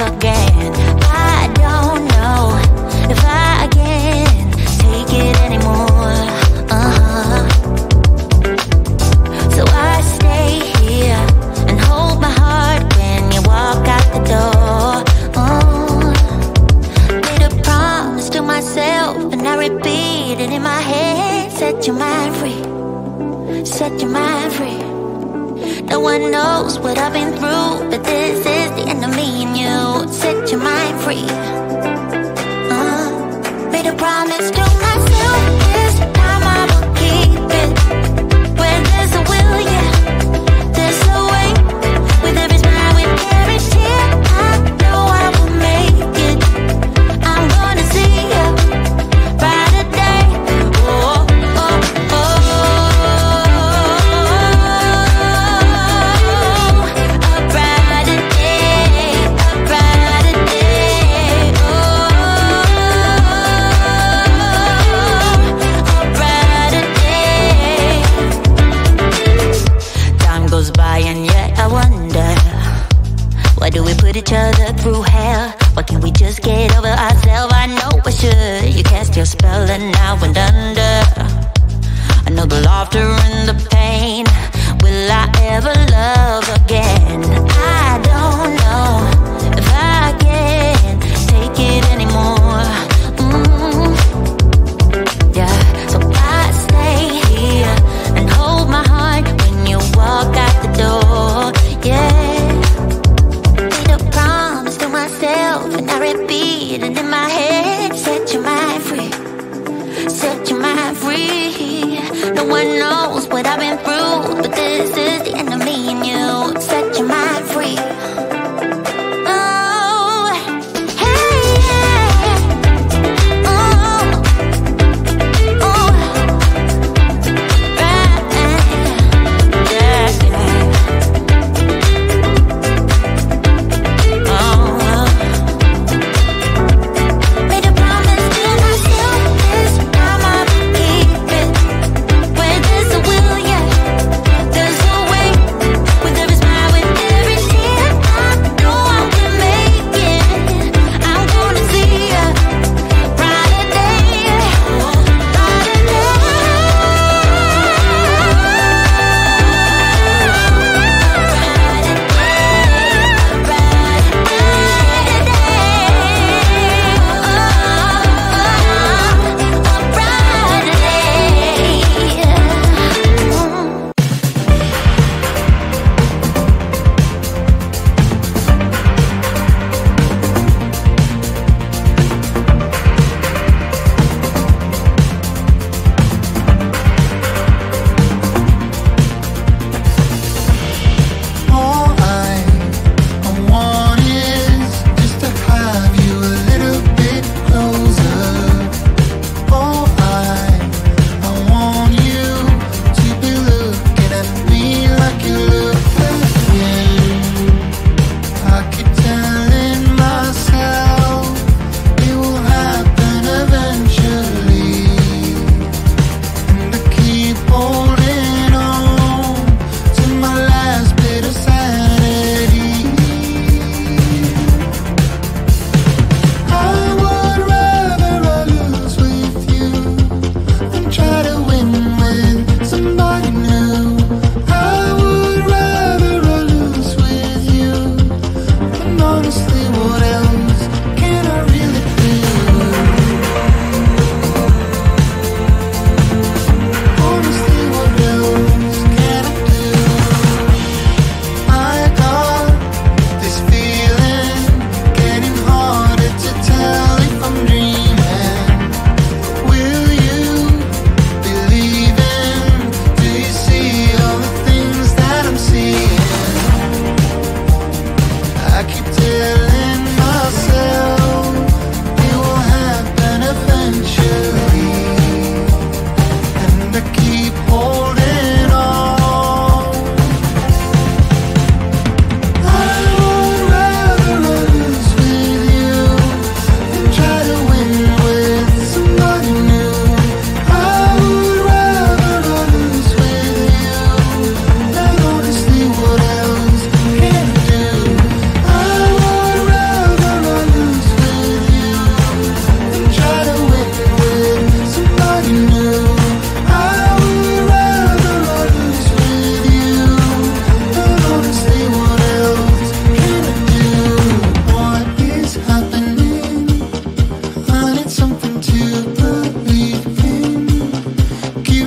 again?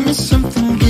is something.